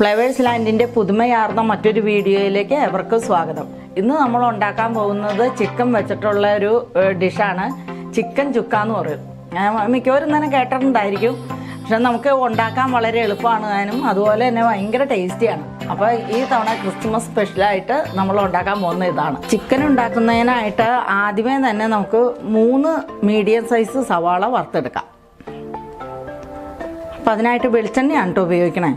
Flowers ലാൻഡിന്റെ പുതുമയാർന്ന മറ്റൊരു വീഡിയോയിലേക്ക് എവർക്കും സ്വാഗതം. ഇന്ന് നമ്മൾ ഉണ്ടാക്കാൻ പോകുന്നത് ചിക്കൻ വെച്ചിട്ടുള്ള ഒരു ഡിഷാണ് ചിക്കൻ ചുക്ക എന്ന് പറയും മിക്കവരും തന്നെ കേട്ടിട്ടുണ്ടായിരിക്കും. പക്ഷെ നമുക്ക് ഉണ്ടാക്കാൻ വളരെ എളുപ്പമാണ് അതിനും അതുപോലെ തന്നെ ഭയങ്കര ടേസ്റ്റിയാണ്. അപ്പോൾ ഈ തവണ ക്രിസ്മസ് സ്പെഷ്യലായിട്ട് നമ്മൾ ഉണ്ടാക്കാൻ പോകുന്ന ഇതാണ്. ചിക്കൻ ഉണ്ടാക്കുന്നതിനായിട്ട് ആദ്യമേ തന്നെ നമുക്ക് മൂന്ന് മീഡിയം സൈസ് സവാള വറുത്തെടുക്കാം. അപ്പം അതിനായിട്ട് വെളിച്ചെണ്ണയാണ് കേട്ടോ ഉപയോഗിക്കണേ.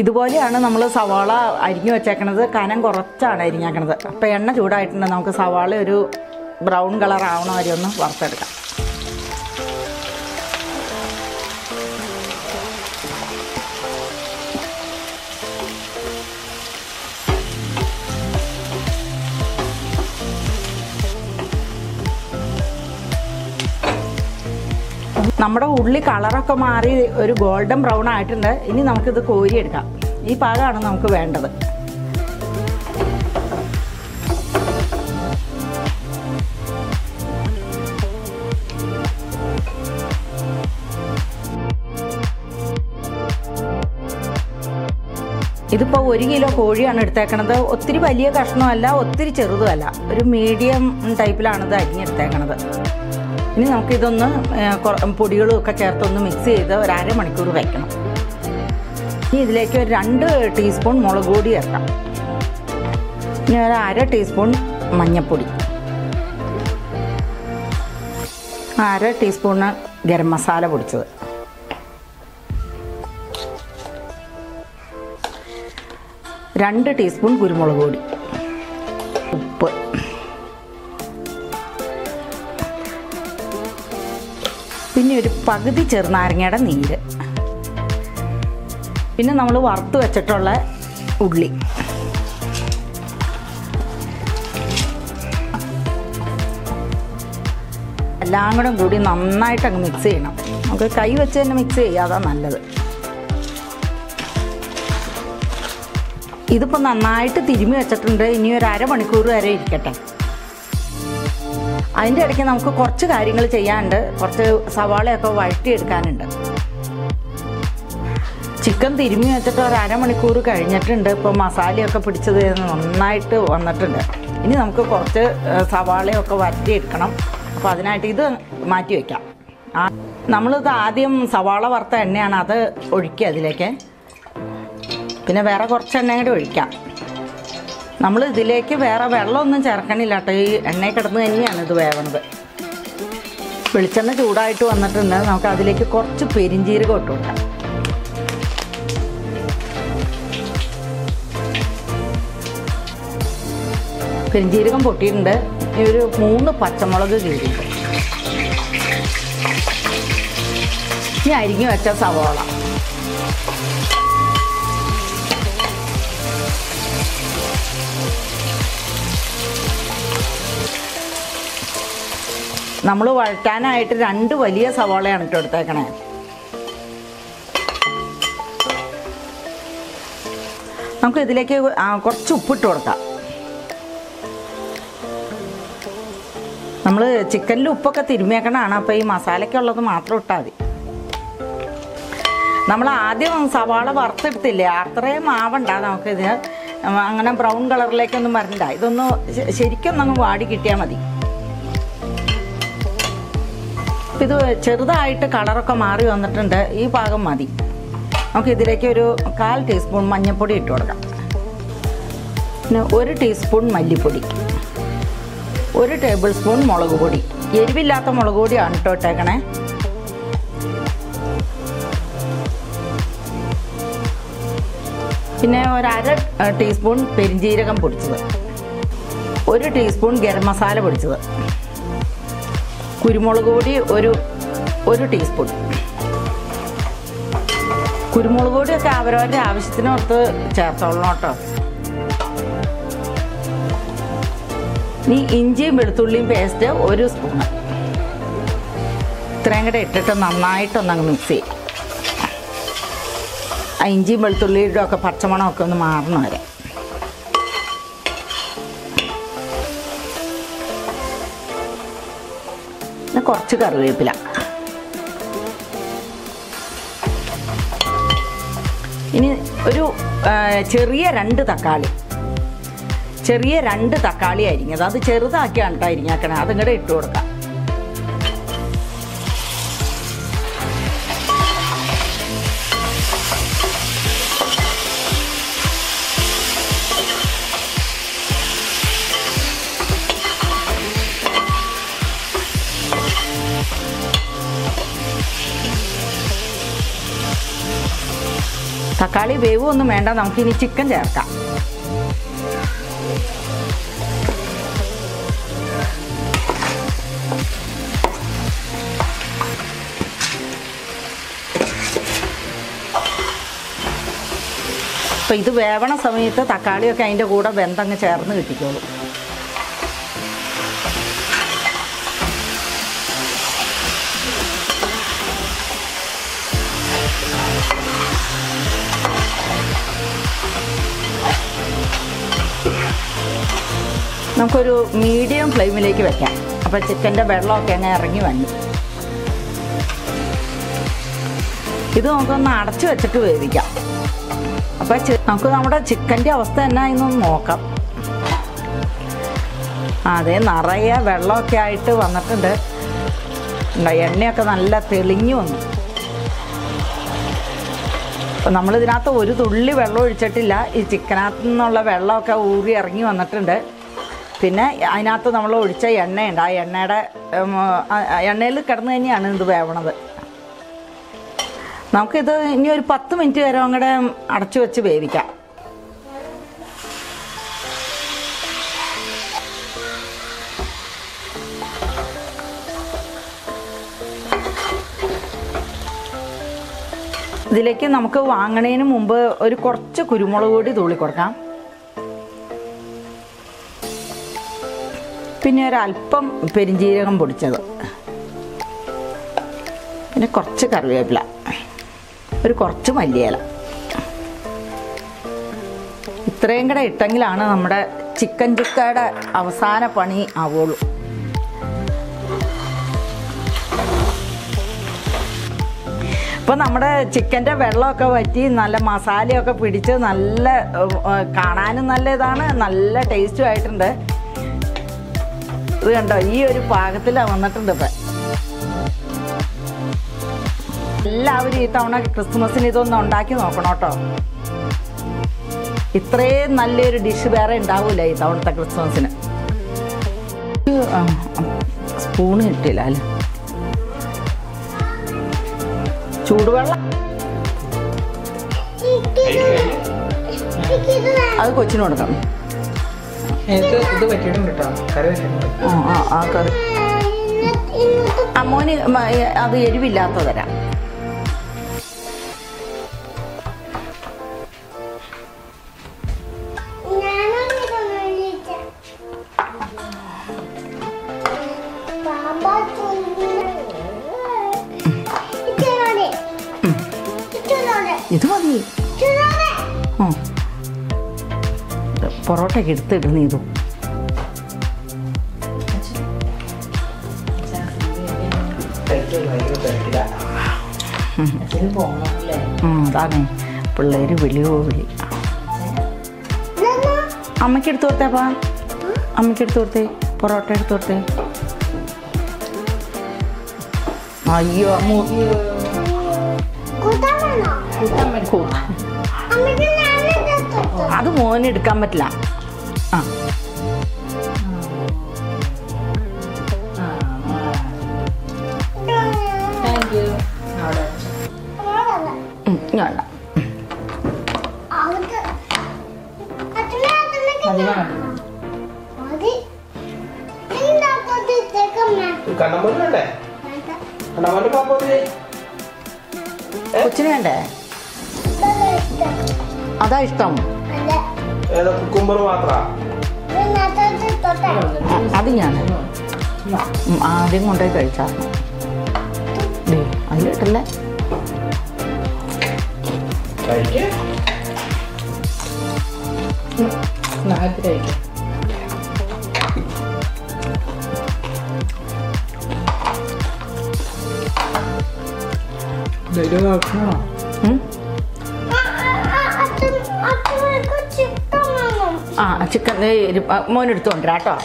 ഇതുപോലെയാണ് നമ്മൾ സവാള അരിഞ്ഞു വെച്ചേക്കണത്. കനം കുറച്ചാണ് അരിഞ്ഞേക്കണത്. അപ്പോൾ എണ്ണ ചൂടായിട്ടുണ്ട്. നമുക്ക് സവാള ഒരു ബ്രൗൺ കളർ ആവണ വരെ ഒന്ന് വറുത്തെടുക്കാം. നമ്മുടെ ഉള്ളി കളറൊക്കെ മാറി ഒരു ഗോൾഡൻ ബ്രൗൺ ആയിട്ടുണ്ട്. ഇനി നമുക്കിത് കോരിയെടുക്കാം. ഈ പാകമാണ് നമുക്ക് വേണ്ടത്. ഇതിപ്പോൾ ഒരു കിലോ കോഴിയാണ് എടുത്തേക്കണത്. ഒത്തിരി വലിയ കഷ്ണമല്ല ഒത്തിരി ചെറുതുമല്ല. ഒരു മീഡിയം ടൈപ്പിലാണ് ഇത് അരിഞ്ഞെടുത്തേക്കണത്. ഇനി നമുക്കിതൊന്ന് പൊടികളും ഒക്കെ ചേർത്തൊന്ന് മിക്സ് ചെയ്ത് ഒരു അരമണിക്കൂർ വയ്ക്കണം ഇനി ഇതിലേക്ക് ഒരു രണ്ട് ടീസ്പൂൺ മുളക് പൊടി ചേർക്കാം. ഇനി ഒരു അര ടീസ്പൂൺ മഞ്ഞൾപ്പൊടി അര ടീസ്പൂണ് ഗരം മസാല പൊടിച്ചത്. രണ്ട് ടീസ്പൂൺ കുരുമുളക് പൊടി. പിന്നെ ഒരു പകുതി ചെറുനാരങ്ങയുടെ നീര്. പിന്നെ നമ്മൾ വറുത്ത് വെച്ചിട്ടുള്ള ഉള്ളി. എല്ലാം കൂടെ കൂടി നന്നായിട്ട് അങ്ങ് മിക്സ് ചെയ്യണം. നമുക്ക് കൈ വെച്ച് തന്നെ മിക്സ് ചെയ്യാതാ നല്ലത്. ഇതിപ്പോൾ നന്നായിട്ട് തിരുമ്മി വെച്ചിട്ടുണ്ട്. ഇനി ഒരു അരമണിക്കൂർ വരെ ഇരിക്കട്ടെ. അതിന്റെ ഇടയ്ക്ക് നമുക്ക് കുറച്ച് കാര്യങ്ങൾ ചെയ്യാനുണ്ട്. കുറച്ച് സവാളയൊക്കെ വഴറ്റിയെടുക്കാനുണ്ട്. ചിക്കൻ തിരുമ്മി വെച്ചിട്ട് ഒരു അരമണിക്കൂർ കഴിഞ്ഞിട്ടുണ്ട്. ഇപ്പോൾ മസാലയൊക്കെ പിടിച്ചത് നന്നായിട്ട് വന്നിട്ടുണ്ട്. ഇനി നമുക്ക് കുറച്ച് സവാളയൊക്കെ വരട്ടിയെടുക്കണം അപ്പോൾ അതിനായിട്ട് ഇത് മാറ്റി വയ്ക്കാം നമ്മളിത് ആദ്യം സവാള വറുത്ത എണ്ണയാണ് അത് ഒഴിക്കുക അതിലേക്ക്. പിന്നെ വേറെ കുറച്ച് എണ്ണ കൂടി ഒഴിക്കാം. നമ്മൾ ഇതിലേക്ക് വേറെ വെള്ളമൊന്നും ചേർക്കണില്ല കേട്ടോ. ഈ എണ്ണയിൽ കിടന്ന് തന്നെയാണ് ഇത് വേവണത്. വെളിച്ചെണ്ണ ചൂടായിട്ട് വന്നിട്ടുണ്ട്. നമുക്ക് അതിലേക്ക് കുറച്ച് പെരിഞ്ചീരകം ഇട്ട് കൊടുക്കാം. പെരിഞ്ചീരകം പൊട്ടിയിട്ടുണ്ട്. ഒരു മൂന്ന് പച്ചമുളക് കീഴിട്ടുണ്ട് ഇനി അരിഞ്ഞു വെച്ച സവോള. നമ്മൾ വഴറ്റാനായിട്ട് രണ്ട് വലിയ സവാളയാണ് ഇട്ട് എടുത്തേക്കണേ നമുക്ക് ഇതിലേക്ക് കുറച്ച് ഉപ്പിട്ട് കൊടുക്കാം. നമ്മൾ ചിക്കനിൽ ഉപ്പൊക്കെ തിരുമ്മിയേക്കണതാണ് അപ്പോൾ ഈ മസാലയ്ക്കുള്ളത് മാത്രം ഇട്ടാൽ മതി. നമ്മൾ ആദ്യം സവാള വറുത്തെടുത്തില്ലേ അത്രയും ആവണ്ട നമുക്കിത് അങ്ങനെ ബ്രൗൺ കളറിലേക്കൊന്നും വരണ്ട. ഇതൊന്ന് ശരിക്കും അങ്ങ് വാടി കിട്ടിയാൽ മതി. ഇത് ചെറുതായിട്ട് കളറൊക്കെ മാറി വന്നിട്ടുണ്ട്. ഈ ഭാഗം മതി. നമുക്ക് ഇതിലേക്ക് ഒരു കാൽ ടീസ്പൂൺ മഞ്ഞൾപ്പൊടി ഇട്ട് കൊടുക്കാം. പിന്നെ ഒരു ടീസ്പൂൺ മല്ലിപ്പൊടി. ഒരു ടേബിൾ സ്പൂൺ മുളക് പൊടി. എരിവില്ലാത്ത മുളക് പൊടിയാണ് കേട്ടോ ഇട്ടേക്കണേ. പിന്നെ ഒരു അര ടീസ്പൂൺ പെരിഞ്ജീരകം പൊടിച്ചത്. ഒരു ടീസ്പൂൺ ഗരം മസാല പൊടിച്ചത്. കുരുമുളക് പൊടി ഒരു ഒരു ടീസ്പൂൺ കുരുമുളക് പൊടിയൊക്കെ അവരവരുടെ ആവശ്യത്തിനൊത്ത് ചേർത്തോളണം കേട്ടോ. ഇനി ഇഞ്ചിയും വെളുത്തുള്ളിയും പേസ്റ്റ് ഒരു സ്പൂൺ ഇത്രയും കൂടെ ഇട്ടിട്ട് നന്നായിട്ടൊന്നങ്ങ് മിക്സ് ചെയ്യും. ആ ഇഞ്ചിയും വെളുത്തുള്ളിയുടെ ഒക്കെ പച്ചമണമൊക്കെ ഒന്ന് മാറണം വരെ. കുറച്ച് കറിവേപ്പില. ഇനി ഒരു ചെറിയ രണ്ട് തക്കാളി. ചെറിയ രണ്ട് തക്കാളി അരിഞ്ഞത്. അത് ചെറുതാക്കിയാണ് കേട്ടോ അരിഞ്ഞാക്കണേ. അതിങ്ങടെ ഇട്ട് കൊടുക്കാം. തക്കാളി വേവൊന്നും വേണ്ട നമുക്കിനി ചിക്കൻ ചേർക്കാം. അപ്പം ഇത് വേവണ സമയത്ത് തക്കാളിയൊക്കെ അതിന്റെ കൂടെ വെന്തങ്ങ് ചേർന്ന് കിട്ടിക്കോളും. നമുക്കൊരു മീഡിയം ഫ്ലെയിമിലേക്ക് വെക്കാം. അപ്പോൾ ചിക്കന്റെ വെള്ളമൊക്കെ അങ്ങനെ ഇറങ്ങി വന്നു. ഇത് നമുക്കൊന്ന് അടച്ചു വെച്ചിട്ട് വേവിക്കാം. അപ്പോൾ നമുക്ക് നമ്മുടെ ചിക്കന്റെ അവസ്ഥ എന്നാ ഇന്നൊന്ന് നോക്കാം. അതെ നിറയെ വെള്ളമൊക്കെ ആയിട്ട് വന്നിട്ടുണ്ട്. എണ്ണയൊക്കെ നല്ല തെളിഞ്ഞു വന്നു. അപ്പം നമ്മളിതിനകത്ത് ഒരു തുള്ളി വെള്ളം ഒഴിച്ചിട്ടില്ല. ഈ ചിക്കനകത്തു നിന്നുള്ള വെള്ളമൊക്കെ ഊറി ഇറങ്ങി വന്നിട്ടുണ്ട്. പിന്നെ അതിനകത്ത് നമ്മൾ ഒഴിച്ച എണ്ണയുണ്ട്. ആ എണ്ണയുടെ എണ്ണയിൽ കിടന്ന് തന്നെയാണ് ഇത് വേവണത്. നമുക്കിത് ഇനി ഒരു പത്ത് മിനിറ്റ് വരെ അങ്ങടെ അടച്ചു വെച്ച് വേവിക്കാം. ഇതിലേക്ക് നമുക്ക് വാങ്ങണതിന് മുമ്പ് ഒരു കുറച്ച് കുരുമുളക് കൂടി തൂളി കൊടുക്കാം പിന്നെ ഒരല്പം പെരിഞ്ജീരകം പൊടിച്ചത്. പിന്നെ കുറച്ച് കറിവേപ്പില. ഒരു കുറച്ച് മല്ലിയില. ഇത്രയും കൂടെ ഇട്ടെങ്കിലാണ് നമ്മുടെ ചിക്കൻ ചുക്കയുടെ അവസാന പണി ആവുള്ളൂ. ഇപ്പം നമ്മുടെ ചിക്കന്റെ വെള്ളമൊക്കെ വറ്റി നല്ല മസാലയൊക്കെ പിടിച്ച് നല്ല കാണാനും നല്ല ഇതാണ് നല്ല ടേസ്റ്റും ആയിട്ടുണ്ട്. ഇത് കണ്ടോ? ഈ ഒരു പാകത്തിലാണ് വന്നിട്ടുണ്ട് ഇപ്പം. എല്ലാവരും ഈ തവണ ക്രിസ്മസിന് ഇതൊന്ന് ഉണ്ടാക്കി നോക്കണം കേട്ടോ. ഇത്രയും നല്ലൊരു ഡിഷ് വേറെ ഉണ്ടാവില്ല ഈ തവണത്തെ ക്രിസ്മസിന്. സ്പൂണ് കിട്ടില്ല അല്ലേ? ചൂടുവെള്ളം. അത് കൊച്ചിന് കൊടുക്കണം. എനിക്ക് ഇത് പറ്റിയിട്ടുണ്ട് കേട്ടോ. കറി പറ്റിയിട്ടുണ്ട് ആ ആ ആ കറി. അമ്മോന് അത് എരിവില്ലാത്ത തരാം. ഇത് മതി. ആ. പൊറോട്ടയൊക്കെ എടുത്തിട്ട് നീതു ഇതും. അതാണ്. പിള്ളേര് വിളിയോ വിളി അമ്മയ്ക്ക് എടുത്തു കൊടുത്തേപ്പാ അമ്മയ്ക്ക് എടുത്തു കൊടുത്തേ. പൊറോട്ട എടുത്തു കൊടുത്തേ. അയ്യോ അമ്മ. കൂട്ടാൻ അത് മോന് എടുക്കാൻ പറ്റില്ല. ആ. വേണ്ട. കൊച്ചിന് വേണ്ടേ? അതാ ഇഷ്ടം. ഏതാ? കുക്കുംബർ മാത്ര? അത് ഞാൻ ആദ്യം കൊണ്ടുപോയി കഴിച്ചാൽ അതിലിട്ടല്ലേ ധൈര്യം ആക്കണോ ആ ചിക്കൻ മോനെടുത്ത് കൊണ്ടുവരാം കേട്ടോ.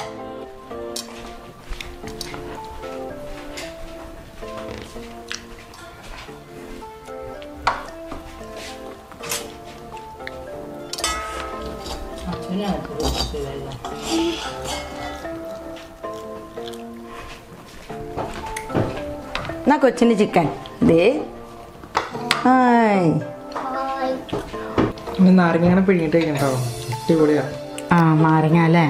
എന്നാ കൊച്ചിന് ചിക്കൻ ദേ. ആയ് ഹായ് അടിപൊളിയാ. ആ നാരങ്ങ അല്ലേ?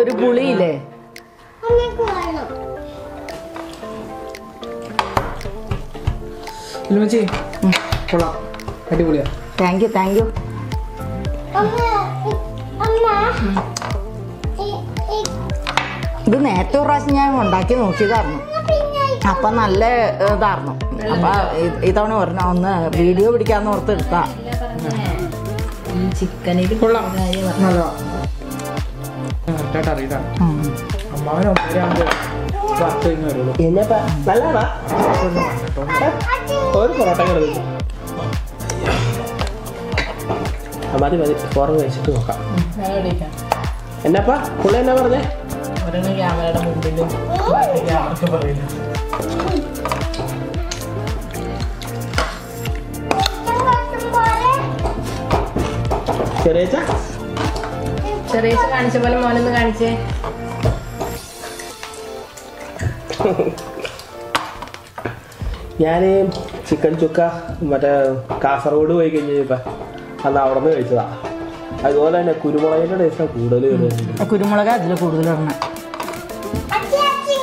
ഒരു പുളിയില്ലേ? അടിപൊളിയാ. താങ്ക് യു താങ്ക് യു ഇത് നേരത്തെ ഒരു പ്രാവശ്യം ഞാൻ ഉണ്ടാക്കി നോക്കിയതായിരുന്നു. അപ്പൊ നല്ല ഇതായിരുന്നു. അപ്പൊ ഇത്തവണ ഒരെണ്ണം ഒന്ന് വീഡിയോ പിടിക്കാന്ന് ഓർത്ത് എടുത്താ. ചിക്കനിൽ ഒരു പൊറോട്ട മതി മതി. പുറം കഴിച്ചിട്ട് നോക്കാം. എന്നാപ്പാ? പുള്ളി എന്നാ പറഞ്ഞേ? ക്യാമറയുടെ മുമ്പിലും ചെറിയ ചെറിയച്ച കാണിച്ച പോലെ മോനൊന്ന് കാണിച്ചേ ഞാൻ ചിക്കൻ ചുക്ക മറ്റേ കാസർഗോഡ് പോയി കഴിഞ്ഞപ്പോ അന്ന് അവിടെ നിന്ന് കഴിച്ചതാ അതുപോലെ തന്നെ കുരുമുളകിന്റെ ടേസ്റ്റാണ് കൂടുതൽ വരുന്നത് കുരുമുളക് അതിൽ കൂടുതൽ ഇടണം അച്ഛി അച്ഛി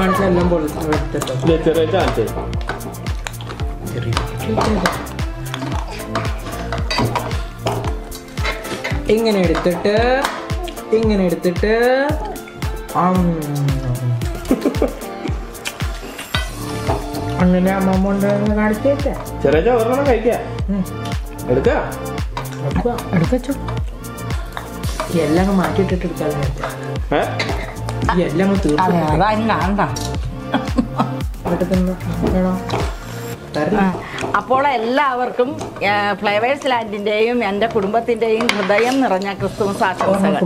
കാണിച്ച ഇത് ചെറിയ കാണിച്ചത് ഇങ്ങനെ എടുത്തിട്ട് ഇങ്ങനെ എടുത്തിട്ട്. അങ്ങനെ അമ്മമ്മ ഉണ്ടെന്ന് കാണിച്ചേട്ടെ ചെറിയ ഒരെണ്ണം കഴിക്കാം. എടുക്ക? എടുക്കച്ചു. എല്ലാം മാറ്റിയിട്ടിട്ട് എടുക്കാൻ എല്ലാം അതെ കാണണ്ട. അപ്പോൾ എല്ലാവർക്കും ഫ്ലേവേഴ്സ് ലാൻഡിന്റെയും എന്റെ കുടുംബത്തിന്റെയും ഹൃദയം നിറഞ്ഞ ക്രിസ്തുമസ് ആശംസകൾ.